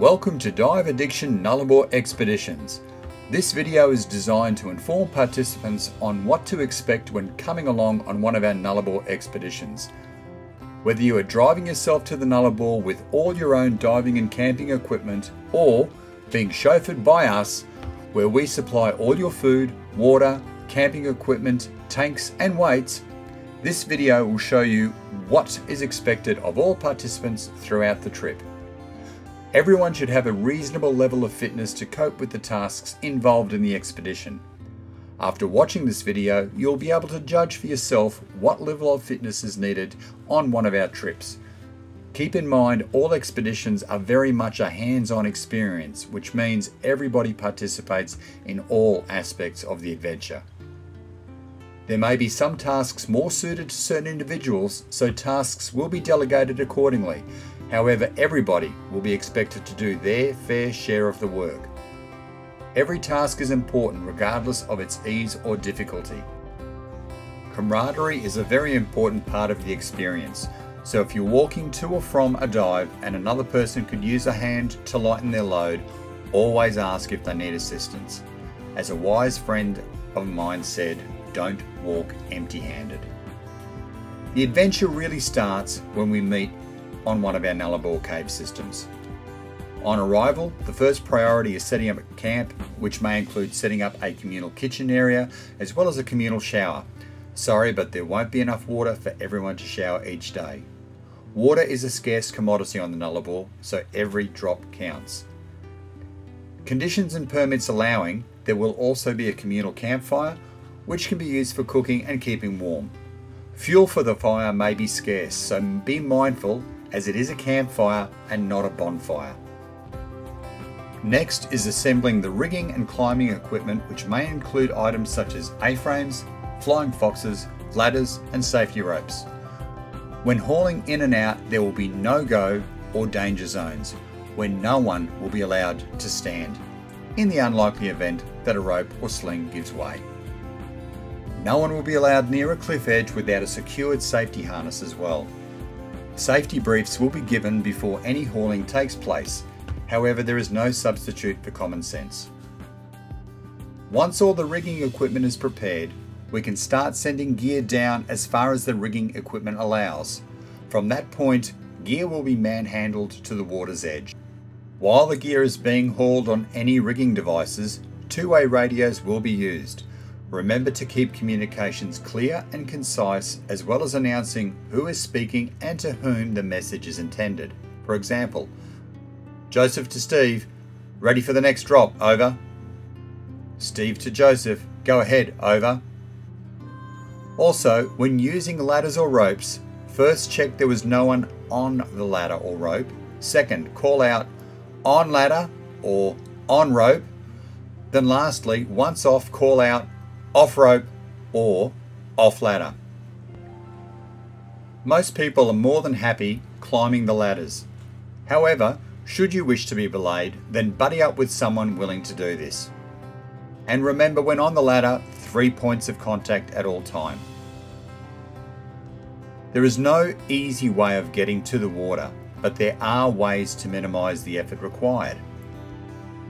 Welcome to Dive Addiction Nullarbor Expeditions. This video is designed to inform participants on what to expect when coming along on one of our Nullarbor expeditions. Whether you are driving yourself to the Nullarbor with all your own diving and camping equipment or being chauffeured by us, where we supply all your food, water, camping equipment, tanks and weights, this video will show you what is expected of all participants throughout the trip. Everyone should have a reasonable level of fitness to cope with the tasks involved in the expedition. After watching this video, you'll be able to judge for yourself what level of fitness is needed on one of our trips. Keep in mind all expeditions are very much a hands-on experience, which means everybody participates in all aspects of the adventure. There may be some tasks more suited to certain individuals, so tasks will be delegated accordingly. However, everybody will be expected to do their fair share of the work. Every task is important regardless of its ease or difficulty. Camaraderie is a very important part of the experience, so if you're walking to or from a dive and another person could use a hand to lighten their load, always ask if they need assistance. As a wise friend of mine said, don't walk empty handed. The adventure really starts when we meet on one of our Nullarbor cave systems. On arrival, the first priority is setting up a camp, which may include setting up a communal kitchen area as well as a communal shower. Sorry, but there won't be enough water for everyone to shower each day. Water is a scarce commodity on the Nullarbor, so every drop counts. Conditions and permits allowing, there will also be a communal campfire which can be used for cooking and keeping warm. Fuel for the fire may be scarce, so be mindful as it is a campfire and not a bonfire. Next is assembling the rigging and climbing equipment which may include items such as A-frames, flying foxes, ladders and safety ropes. When hauling in and out there will be no-go or danger zones where no one will be allowed to stand in the unlikely event that a rope or sling gives way. No one will be allowed near a cliff edge without a secured safety harness as well. Safety briefs will be given before any hauling takes place, however there is no substitute for common sense. Once all the rigging equipment is prepared, we can start sending gear down as far as the rigging equipment allows. From that point, gear will be manhandled to the water's edge. While the gear is being hauled on any rigging devices, two-way radios will be used. Remember to keep communications clear and concise as well as announcing who is speaking and to whom the message is intended. For example, Joseph to Steve, ready for the next drop, over. Steve to Joseph, go ahead, over. Also, when using ladders or ropes, first check there was no one on the ladder or rope. Second, call out on ladder or on rope. Then lastly, once off, call out off rope or off ladder. Most people are more than happy climbing the ladders. However, should you wish to be belayed, then buddy up with someone willing to do this. And remember when on the ladder, three points of contact at all time. There is no easy way of getting to the water, but there are ways to minimise the effort required.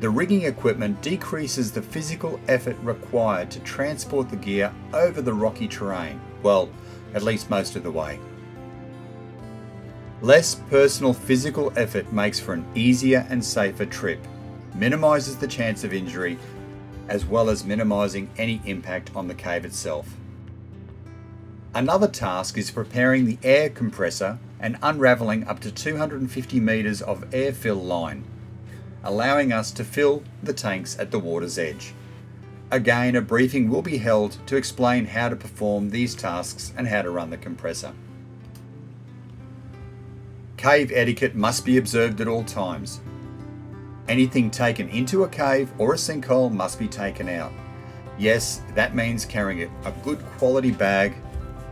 The rigging equipment decreases the physical effort required to transport the gear over the rocky terrain, well, at least most of the way. Less personal physical effort makes for an easier and safer trip, minimises the chance of injury, as well as minimising any impact on the cave itself. Another task is preparing the air compressor and unravelling up to 250 metres of air fill line allowing us to fill the tanks at the water's edge. Again, a briefing will be held to explain how to perform these tasks and how to run the compressor. Cave etiquette must be observed at all times. Anything taken into a cave or a sinkhole must be taken out. Yes, that means carrying a good quality bag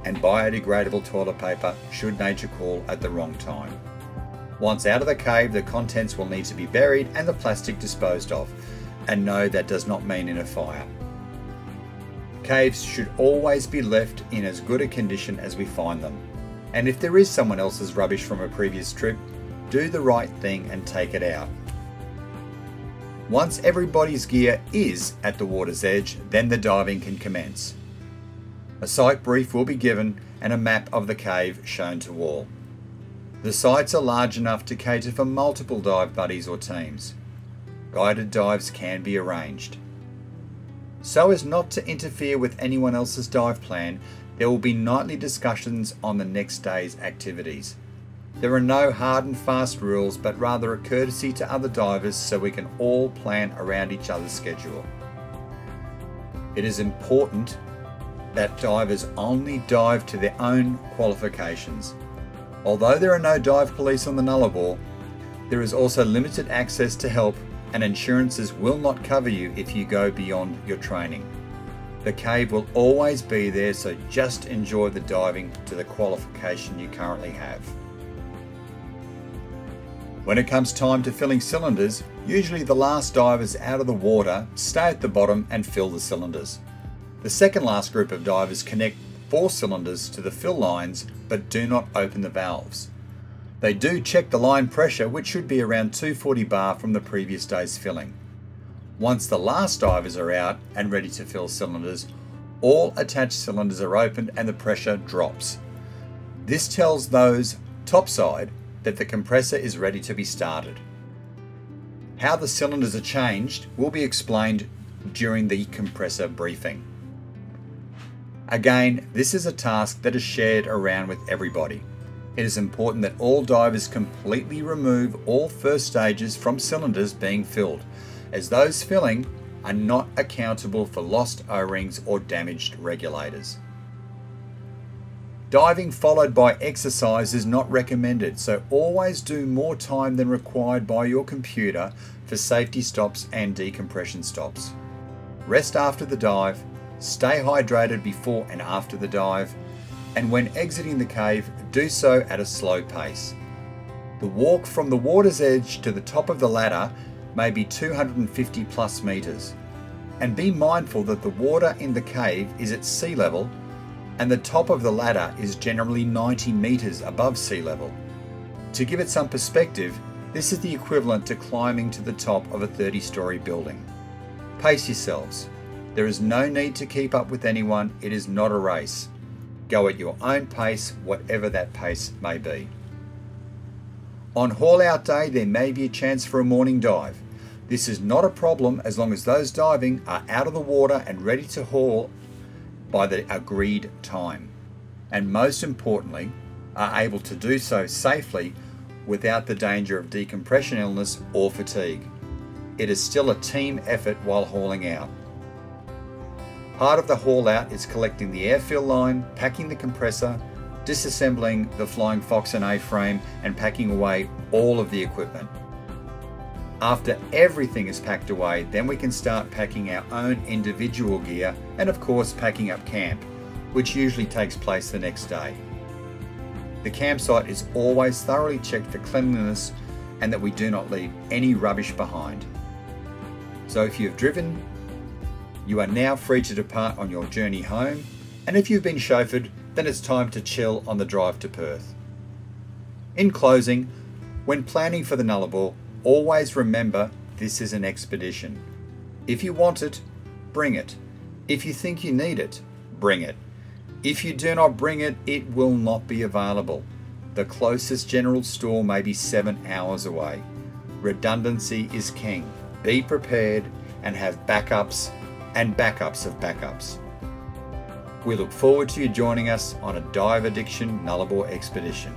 and biodegradable toilet paper should nature call at the wrong time. Once out of the cave, the contents will need to be buried and the plastic disposed of. And no, that does not mean in a fire. Caves should always be left in as good a condition as we find them. And if there is someone else's rubbish from a previous trip, do the right thing and take it out. Once everybody's gear is at the water's edge, then the diving can commence. A site brief will be given and a map of the cave shown to all. The sites are large enough to cater for multiple dive buddies or teams. Guided dives can be arranged. So as not to interfere with anyone else's dive plan, there will be nightly discussions on the next day's activities. There are no hard and fast rules, but rather a courtesy to other divers so we can all plan around each other's schedule. It is important that divers only dive to their own qualifications. Although there are no dive police on the Nullarbor, there is also limited access to help and insurances will not cover you if you go beyond your training. The cave will always be there, so just enjoy the diving to the qualification you currently have. When it comes time to filling cylinders, usually the last divers out of the water stay at the bottom and fill the cylinders. The second last group of divers connect four cylinders to the fill lines but do not open the valves. They do check the line pressure which should be around 240 bar from the previous day's filling. Once the last divers are out and ready to fill cylinders, all attached cylinders are opened and the pressure drops. This tells those topside that the compressor is ready to be started. How the cylinders are changed will be explained during the compressor briefing. Again, this is a task that is shared around with everybody. It is important that all divers completely remove all first stages from cylinders being filled, as those filling are not accountable for lost O-rings or damaged regulators. Diving followed by exercise is not recommended, so always do more time than required by your computer for safety stops and decompression stops. Rest after the dive, stay hydrated before and after the dive, and when exiting the cave, do so at a slow pace. The walk from the water's edge to the top of the ladder may be 250 plus metres, and be mindful that the water in the cave is at sea level and the top of the ladder is generally 90 metres above sea level. To give it some perspective, this is the equivalent to climbing to the top of a 30 story building. Pace yourselves. There is no need to keep up with anyone, it is not a race. Go at your own pace, whatever that pace may be. On haul out day, there may be a chance for a morning dive. This is not a problem as long as those diving are out of the water and ready to haul by the agreed time, and most importantly, are able to do so safely without the danger of decompression illness or fatigue. It is still a team effort while hauling out. Part of the haul out is collecting the airfill line, packing the compressor, disassembling the Flying Fox and A-frame and packing away all of the equipment. After everything is packed away, then we can start packing our own individual gear and of course packing up camp, which usually takes place the next day. The campsite is always thoroughly checked for cleanliness and that we do not leave any rubbish behind. So if you've driven, you are now free to depart on your journey home, and if you've been chauffeured, then it's time to chill on the drive to Perth. In closing, when planning for the Nullarbor, Always remember this is an expedition. If you want it, bring it. If you think you need it, bring it. If you do not bring it, it will not be available. The closest general store may be seven hours away. Redundancy is king. Be prepared and have backups and backups of backups. We look forward to you joining us on a dive addiction Nullarbor expedition.